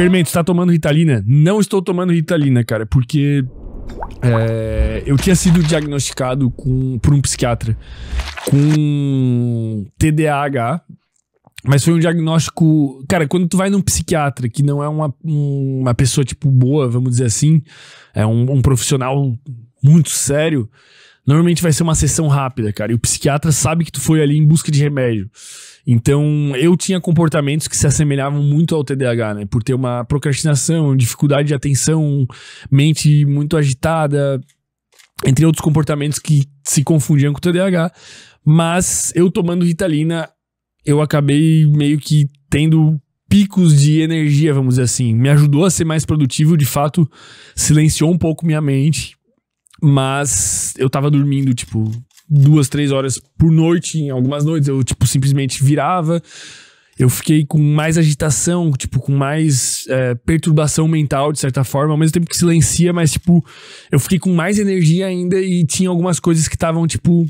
Fermento, está tomando Ritalina? Não estou tomando Ritalina, cara, porque é, eu tinha sido diagnosticado com, por um psiquiatra com TDAH, mas foi um diagnóstico. Cara, quando tu vai num psiquiatra, que não é uma, uma pessoa, tipo, boa, vamos dizer assim, é um, um profissional muito sério, normalmente vai ser uma sessão rápida, cara. E o psiquiatra sabe que tu foi ali em busca de remédio. Então, eu tinha comportamentos que se assemelhavam muito ao TDAH, né? Por ter uma procrastinação, dificuldade de atenção, mente muito agitada, entre outros comportamentos que se confundiam com o TDAH. Mas eu tomando Ritalina, eu acabei meio que tendo picos de energia, vamos dizer assim. Me ajudou a ser mais produtivo, de fato, silenciou um pouco minha mente. Mas eu tava dormindo, tipo, duas, três horas por noite. Em algumas noites eu, tipo, simplesmente virava. Eu fiquei com mais agitação, tipo, com mais é, perturbação mental, de certa forma, ao mesmo tempo que silencia, mas, tipo, eu fiquei com mais energia ainda e tinha algumas coisas que estavam, tipo,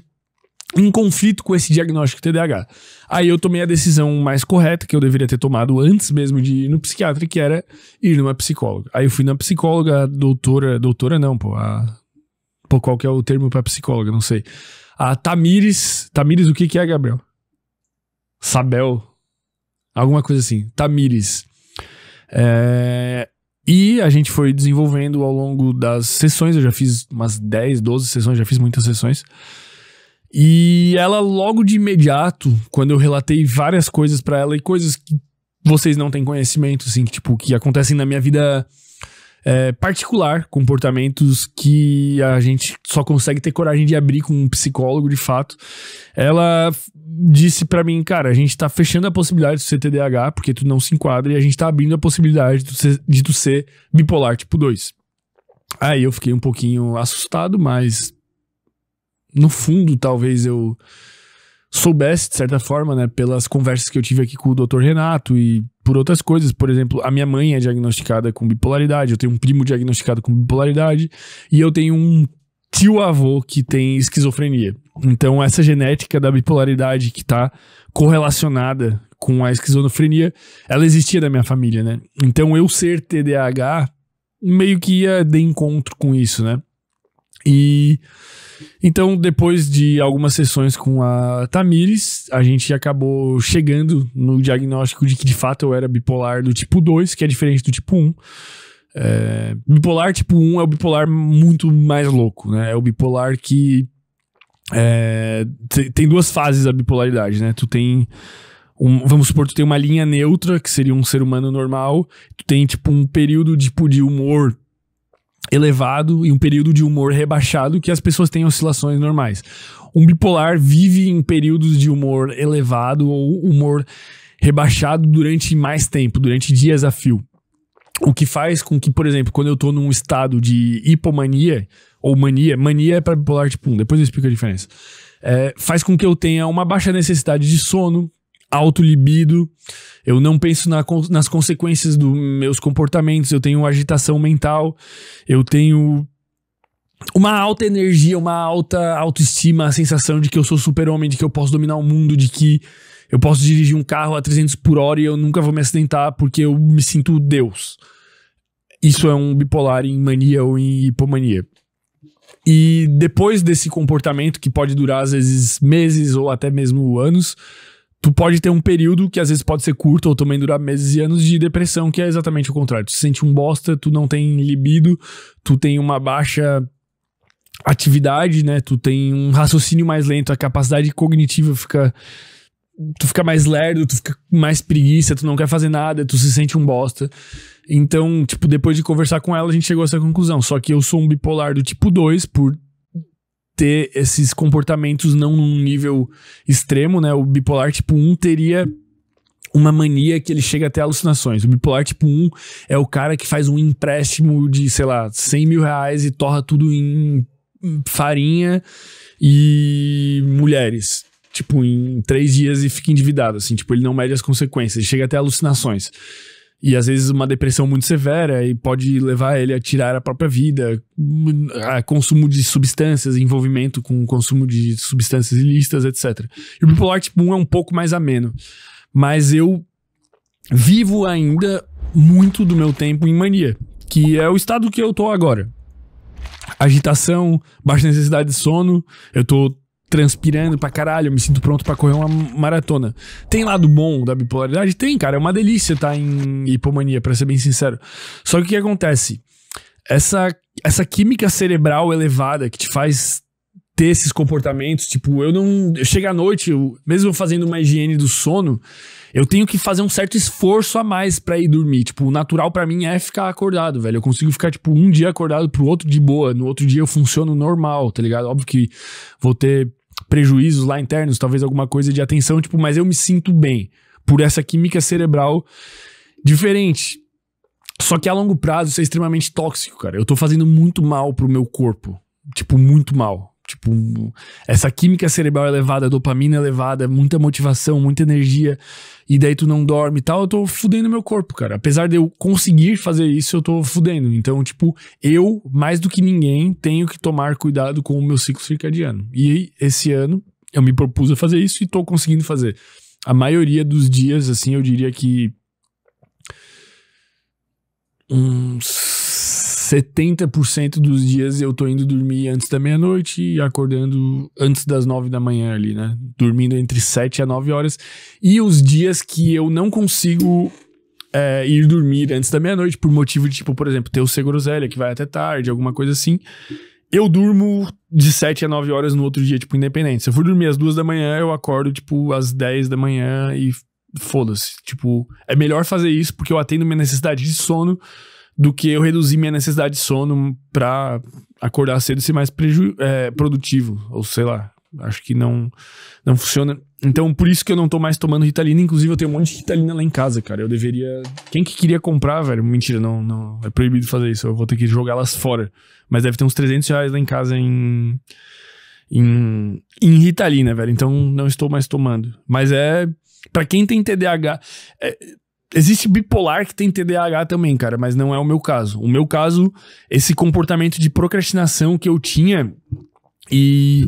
em conflito com esse diagnóstico TDAH. Aí eu tomei a decisão mais correta que eu deveria ter tomado antes mesmo de ir no psiquiatra, que era ir numa psicóloga. Aí eu fui na psicóloga, doutora, doutora não, pô, a, qual que é o termo para psicóloga, não sei. A Tamires. Tamires, o que, que é, Gabriel? Sabel. Alguma coisa assim. Tamires. É, e a gente foi desenvolvendo ao longo das sessões. Eu já fiz umas 10, 12 sessões, já fiz muitas sessões. E ela, logo de imediato, quando eu relatei várias coisas para ela e coisas que vocês não têm conhecimento, assim, que, tipo, que acontecem na minha vida é, particular, comportamentos que a gente só consegue ter coragem de abrir com um psicólogo de fato. Ela disse para mim, cara, a gente tá fechando a possibilidade de ser TDAH, porque tu não se enquadra, e a gente tá abrindo a possibilidade de tu ser, de tu ser bipolar tipo 2. Aí eu fiquei um pouquinho assustado, mas no fundo talvez eu soubesse, de certa forma, né, pelas conversas que eu tive aqui com o Dr. Renato e por outras coisas. Por exemplo, a minha mãe é diagnosticada com bipolaridade, eu tenho um primo diagnosticado com bipolaridade e eu tenho um tio-avô que tem esquizofrenia. Então, essa genética da bipolaridade que tá correlacionada com a esquizofrenia, ela existia da minha família, né? Então, eu ser TDAH meio que ia de encontro com isso, né? E então, depois de algumas sessões com a Tamires, a gente acabou chegando no diagnóstico de que de fato eu era bipolar do tipo 2, que é diferente do tipo 1. É, bipolar tipo 1 é o bipolar muito mais louco, né? É o bipolar que. É, tem duas fases a bipolaridade, né? Tu tem. Um, vamos supor, tu tem uma linha neutra, que seria um ser humano normal. Tu tem, tipo, um período tipo, de humor elevado e um período de humor rebaixado que as pessoas têm oscilações normais. Um bipolar vive em períodos de humor elevado ou humor rebaixado durante mais tempo, durante dias a fio. O que faz com que, por exemplo, quando eu tô num estado de hipomania ou mania, mania é para bipolar tipo 1, depois eu explico a diferença. É, faz com que eu tenha uma baixa necessidade de sono, alto libido, eu não penso na, nas consequências dos meus comportamentos, eu tenho agitação mental, eu tenho uma alta energia, uma alta autoestima, a sensação de que eu sou super-homem, de que eu posso dominar o mundo, de que eu posso dirigir um carro a 300 por hora e eu nunca vou me acidentar porque eu me sinto Deus. Isso é um bipolar em mania ou em hipomania. E depois desse comportamento, que pode durar às vezes meses ou até mesmo anos, tu pode ter um período que às vezes pode ser curto ou também durar meses e anos de depressão, que é exatamente o contrário. Tu se sente um bosta, tu não tem libido, tu tem uma baixa atividade, né? Tu tem um raciocínio mais lento, a capacidade cognitiva fica tu fica mais lerdo, tu fica mais preguiça, tu não quer fazer nada, tu se sente um bosta. Então, tipo, depois de conversar com ela, a gente chegou a essa conclusão. Só que eu sou um bipolar do tipo 2 por ter esses comportamentos não num nível extremo, né? O bipolar tipo 1 teria uma mania que ele chega até alucinações. O bipolar tipo 1 é o cara que faz um empréstimo de, sei lá, 100 mil reais e torra tudo em farinha e mulheres. Tipo, em três dias e fica endividado, assim. Tipo, ele não mede as consequências. Ele chega até alucinações. E às vezes uma depressão muito severa e pode levar ele a tirar a própria vida, a consumo de substâncias, envolvimento com consumo de substâncias ilícitas, etc. E o bipolar tipo 1 é um pouco mais ameno. Mas eu vivo ainda muito do meu tempo em mania, que é o estado que eu tô agora. Agitação, baixa necessidade de sono, eu tô transpirando pra caralho, eu me sinto pronto para correr uma maratona. Tem lado bom da bipolaridade? Tem, cara, é uma delícia estar tá em hipomania, para ser bem sincero. Só que o que acontece? Essa, essa química cerebral elevada que te faz ter esses comportamentos, tipo, eu não. Chega à noite, eu, mesmo fazendo uma higiene do sono, eu tenho que fazer um certo esforço a mais para ir dormir. Tipo, o natural para mim é ficar acordado, velho. Eu consigo ficar, tipo, um dia acordado pro outro de boa. No outro dia eu funciono normal, tá ligado? Óbvio que vou ter prejuízos lá internos, talvez alguma coisa de atenção, tipo, mas eu me sinto bem por essa química cerebral diferente. Só que a longo prazo isso é extremamente tóxico, cara. Eu tô fazendo muito mal pro meu corpo. Tipo, muito mal. Tipo, essa química cerebral elevada, dopamina elevada, muita motivação, muita energia, e daí tu não dorme e tal, eu tô fudendo meu corpo, cara. Apesar de eu conseguir fazer isso, eu tô fudendo. Então, tipo, eu, mais do que ninguém, tenho que tomar cuidado com o meu ciclo circadiano. E esse ano eu me propus a fazer isso e tô conseguindo fazer. A maioria dos dias, assim, eu diria que uns 70% dos dias eu tô indo dormir antes da meia-noite e acordando antes das 9 da manhã ali, né? Dormindo entre 7 a 9 horas. E os dias que eu não consigo é, ir dormir antes da meia-noite, por motivo de, tipo, por exemplo, ter o Segurozélia, que vai até tarde, alguma coisa assim. Eu durmo de 7 a 9 horas no outro dia, tipo, independente. Se eu for dormir às 2 da manhã, eu acordo, tipo, às 10 da manhã e foda-se. Tipo, é melhor fazer isso porque eu atendo minha necessidade de sono do que eu reduzir minha necessidade de sono pra acordar cedo e ser mais é, produtivo. Ou sei lá, acho que não, não funciona. Então, por isso que eu não tô mais tomando Ritalina. Inclusive, eu tenho um monte de Ritalina lá em casa, cara. Eu deveria. Quem que queria comprar, velho? Mentira, não, não. É proibido fazer isso. Eu vou ter que jogá-las fora. Mas deve ter uns 300 reais lá em casa em. Em, em Ritalina, velho. Então, não estou mais tomando. Mas é. para quem tem TDAH. É, Existe bipolar que tem TDAH também, cara, mas não é o meu caso. O meu caso, esse comportamento de procrastinação que eu tinha e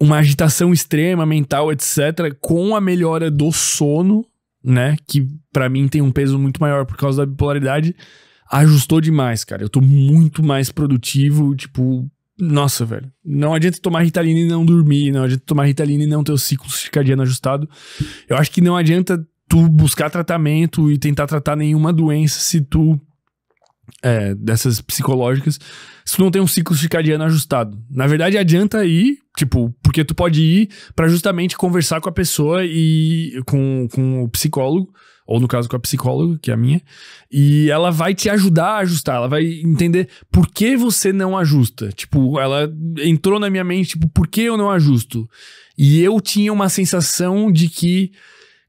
uma agitação extrema mental, etc, com a melhora do sono, né, que para mim tem um peso muito maior por causa da bipolaridade, ajustou demais, cara. Eu tô muito mais produtivo, tipo, nossa, velho. Não adianta tomar Ritalina e não dormir, não adianta tomar Ritalina e não ter o ciclo circadiano ajustado. Eu acho que não adianta tu buscar tratamento e tentar tratar nenhuma doença se tu é, dessas psicológicas, se tu não tem um ciclo circadiano ajustado. Na verdade, adianta ir, tipo, porque tu pode ir para justamente conversar com a pessoa e com, com o psicólogo, ou no caso com a psicóloga, que é a minha, e ela vai te ajudar a ajustar, ela vai entender por que você não ajusta. Tipo, ela entrou na minha mente, tipo, por que eu não ajusto? E eu tinha uma sensação de que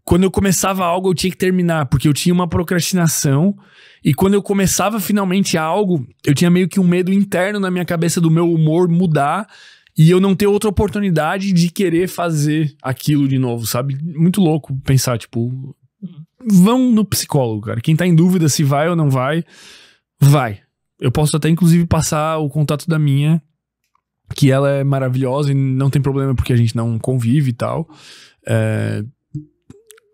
quando eu começava algo, eu tinha que terminar, porque eu tinha uma procrastinação. E quando eu começava finalmente algo, eu tinha meio que um medo interno na minha cabeça do meu humor mudar e eu não ter outra oportunidade de querer fazer aquilo de novo, sabe? Muito louco pensar, tipo, vão no psicólogo, cara. Quem tá em dúvida se vai ou não vai, vai. Eu posso até, inclusive, passar o contato da minha, que ela é maravilhosa e não tem problema porque a gente não convive e tal. É,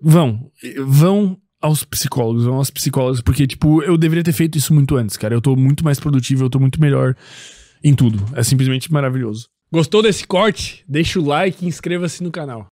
Vão. Vão aos psicólogos, vão aos psicólogos, porque, tipo, eu deveria ter feito isso muito antes, cara. Eu tô muito mais produtivo, eu tô muito melhor em tudo. É simplesmente maravilhoso. Gostou desse corte? Deixa o like e inscreva-se no canal.